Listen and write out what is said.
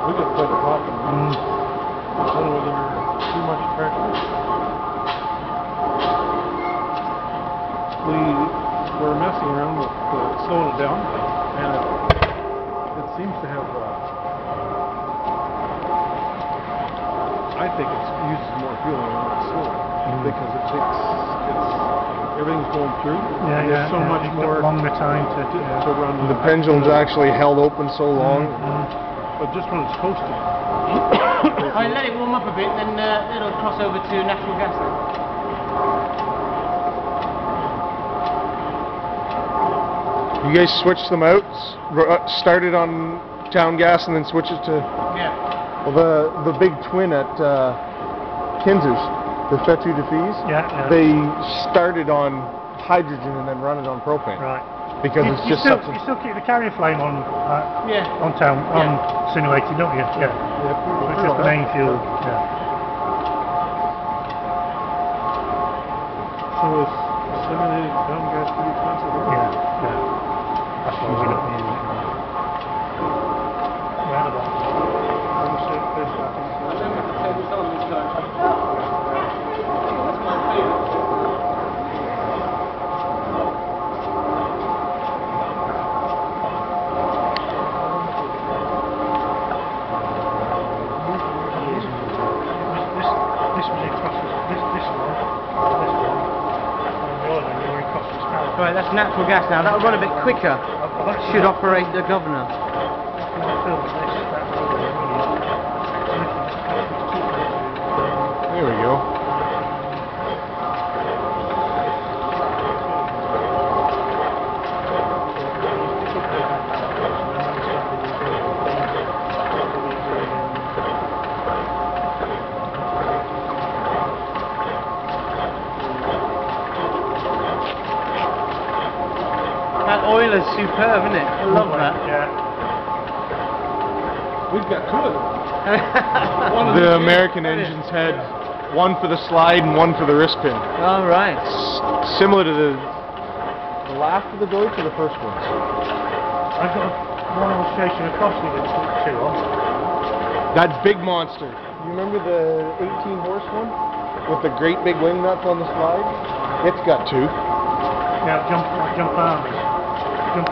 Mm. I don't know whether too much pressure. We were messing around with uh, slowing it down, and it, it seems to have. Uh, I think it uses more fuel than it's slow Mm. because it takes it's everything's going through. Yeah, There's yeah. so yeah, much more longer time to. to, yeah. to run. The pendulum's actually held open so long. Mm. But just when it's coasting. I let it warm up a bit, then uh, it'll cross over to natural gas. Then. You guys switched them out, s- r- uh, started on town gas and then switched it to Yeah. well, the the big twin at uh, Kinzers, the Fetu-Defize. Yeah, yeah. They started on hydrogen and then run it on propane Right. because You, it's you just still, such you still keep the carrier flame on uh, Yeah. on town on insinuated, don't you? Yeah. Yeah, It's just the main fuel. Yeah. So is disseminated down gas pretty expensive? huh? Yeah. Yeah. That's why we don't use it. Roundabout. I'm sure there's nothing. This, this, this was across the, this, this one, this one, and the other one, you were across the sparrow. Right, that's natural gas now. That'll run a bit quicker. Should operate the governor. That oil is superb, isn't it? I love that. Yeah. We've got two of them. One of The them- American engines had one for the slide and one for the wrist pin. All right. S- similar to the the last of the Deutz or the first ones. I've got one illustration across the two on. That big monster. You remember the 18 horse one with the great big wing nuts on the slide? It's got two. Yeah, jump, jump arms. Jump arms confirm.